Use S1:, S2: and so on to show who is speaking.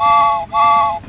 S1: Wow, wow.